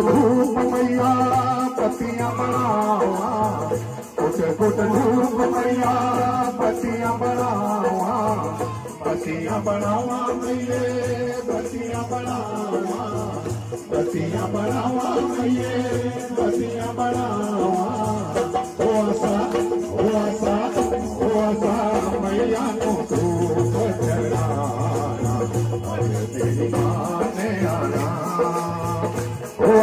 कुट मैया पतियाँ बनावा कुट कुट धूप मैया पतियाँ बनावा पतियाँ बनावा मैये पतियाँ बनावा पतियाँ बनावा मैये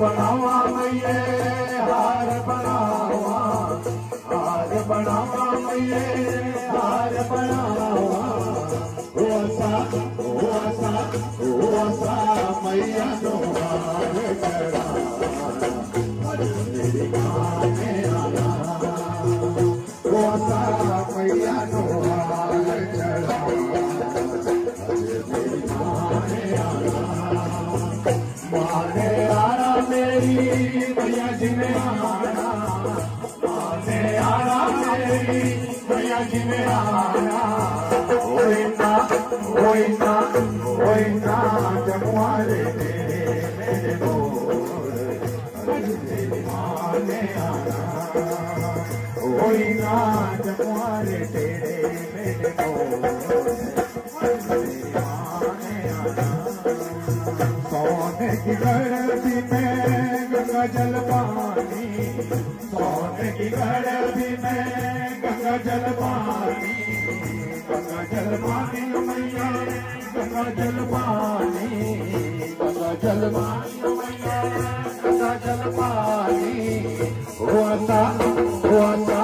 बनावा मैये हार बनावा हार बनावा मैये हार बनावा। ओ आसा ओ आसा ओ आसा मैया हार अरे मेरी माँ ने आना ओ आसा मैया हार आना मेरी मैया जी ने आना माँ ने आना मेरी मैया जी ने आना ओए ना ओए ना ओए ना जमुआरे मेरे मोर अरे मेरी माँ ने आना ओए ना जमुआरे तेरे मेरे मोर सोने की गड़बी में गंगा जल पानी सोने की गड़बी में गंगा जल पानी, गंगा जल पानी मैया गंगा जल पानी गंगा जल पानी मैया गंगा जल पानी ओ आसा ओ आसा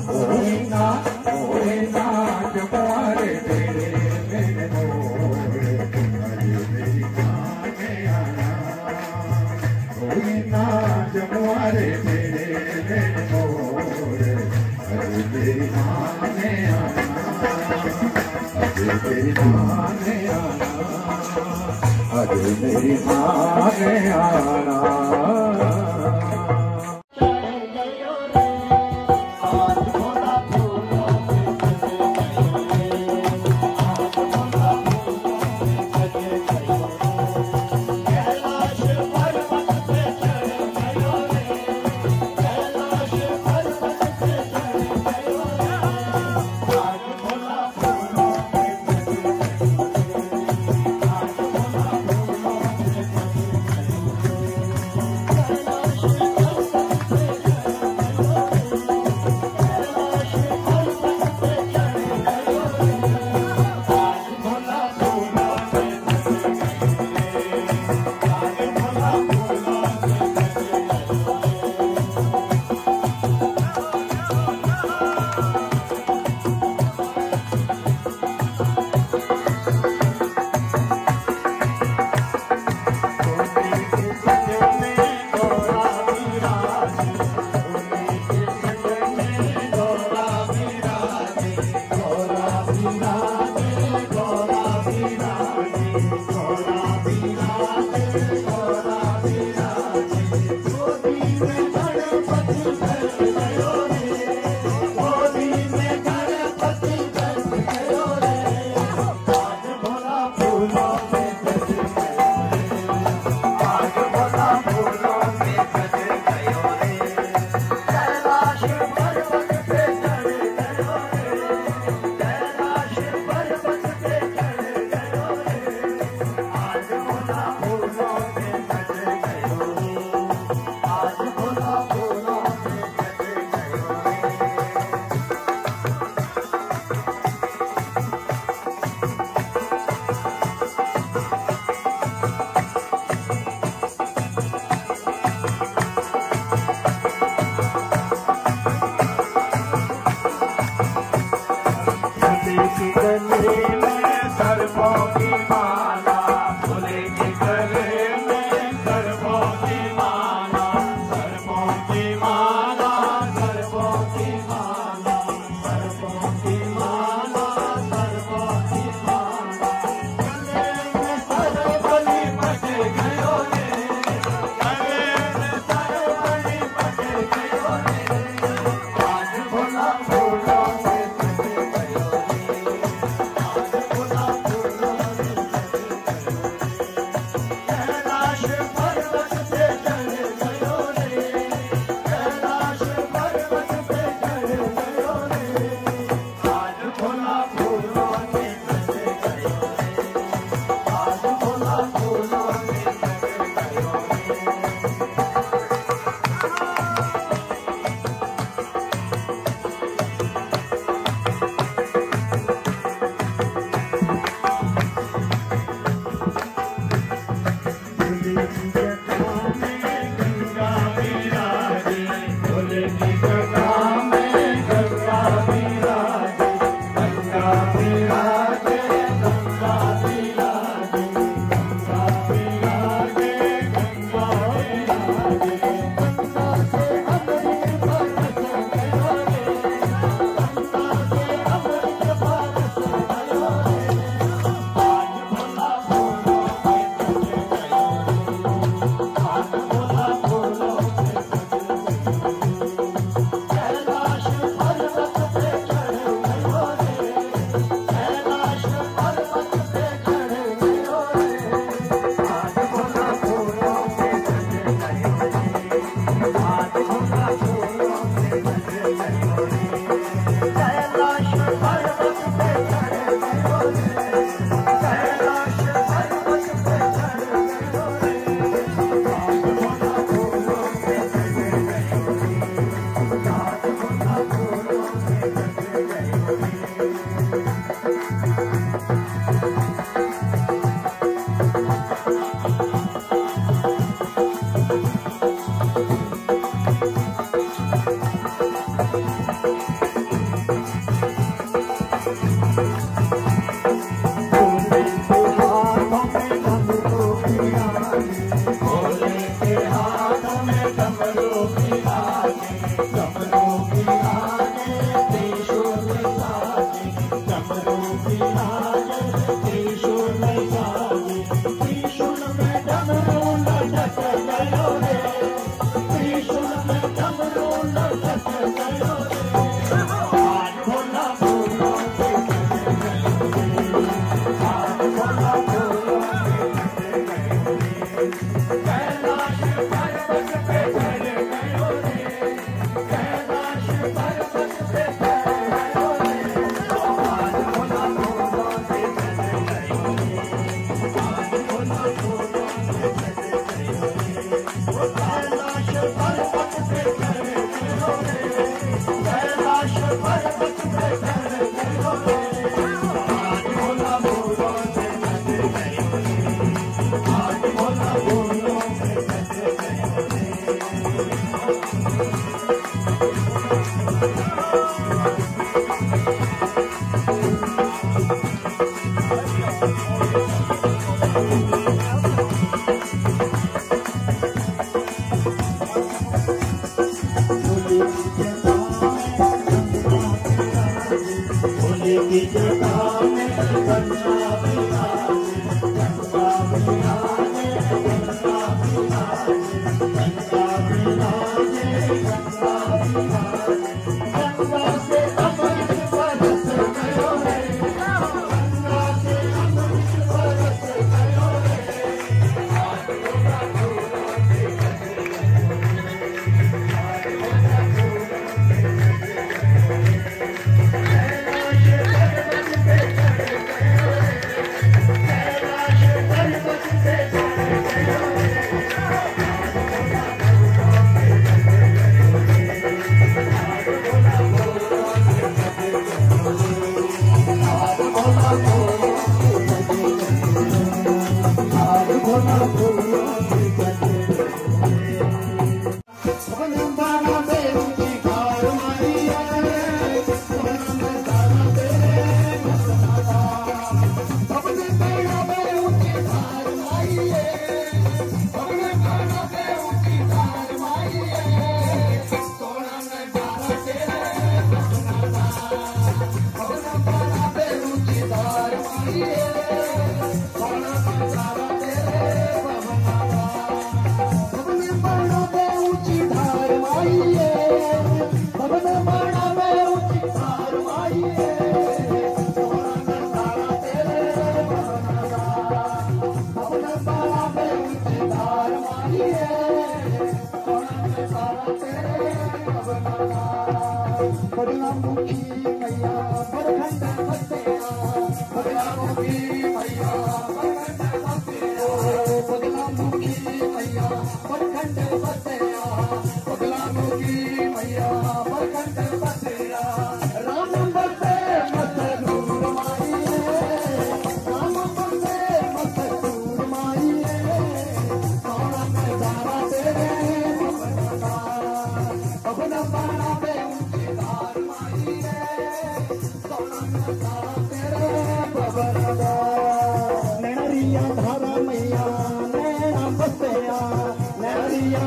माँ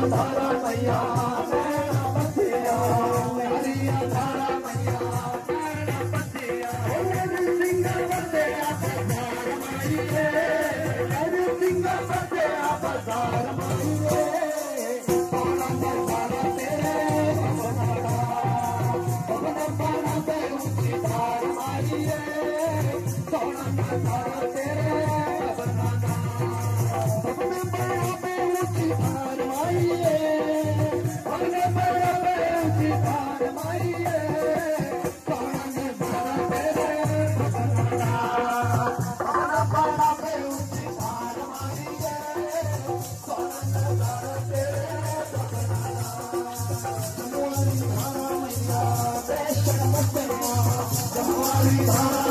नैनरिया धारा जमुआरी धारा